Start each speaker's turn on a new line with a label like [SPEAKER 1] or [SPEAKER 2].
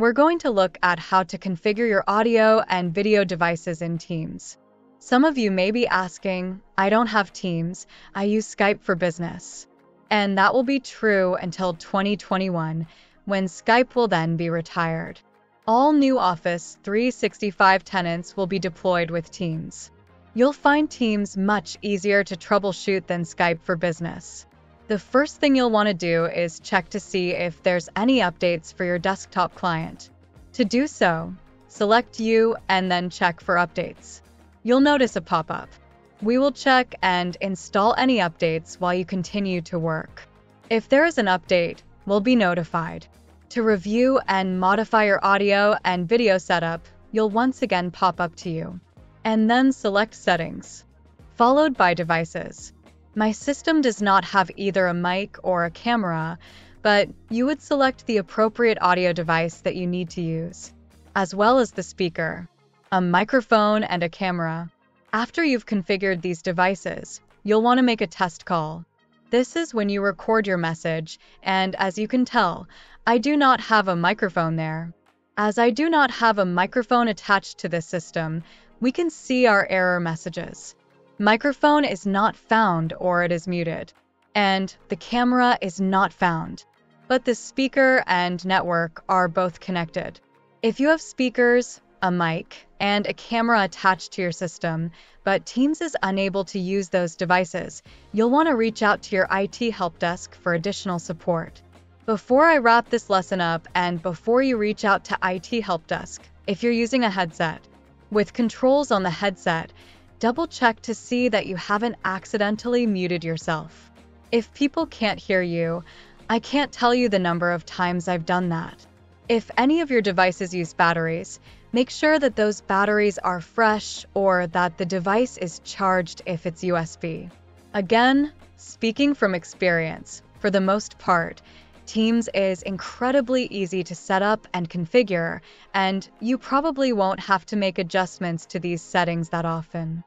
[SPEAKER 1] we're going to look at how to configure your audio and video devices in Teams. Some of you may be asking, I don't have Teams, I use Skype for business. And that will be true until 2021, when Skype will then be retired. All new Office 365 tenants will be deployed with Teams. You'll find Teams much easier to troubleshoot than Skype for business. The first thing you'll want to do is check to see if there's any updates for your desktop client. To do so, select You and then check for updates. You'll notice a pop-up. We will check and install any updates while you continue to work. If there is an update, we'll be notified. To review and modify your audio and video setup, you'll once again pop up to you. And then select Settings, followed by Devices. My system does not have either a mic or a camera, but you would select the appropriate audio device that you need to use, as well as the speaker, a microphone, and a camera. After you've configured these devices, you'll want to make a test call. This is when you record your message, and as you can tell, I do not have a microphone there. As I do not have a microphone attached to this system, we can see our error messages. Microphone is not found or it is muted, and the camera is not found, but the speaker and network are both connected. If you have speakers, a mic, and a camera attached to your system, but Teams is unable to use those devices, you'll want to reach out to your IT help desk for additional support. Before I wrap this lesson up and before you reach out to IT help desk, if you're using a headset, with controls on the headset, double check to see that you haven't accidentally muted yourself. If people can't hear you, I can't tell you the number of times I've done that. If any of your devices use batteries, make sure that those batteries are fresh or that the device is charged if it's USB. Again, speaking from experience, for the most part, Teams is incredibly easy to set up and configure, and you probably won't have to make adjustments to these settings that often.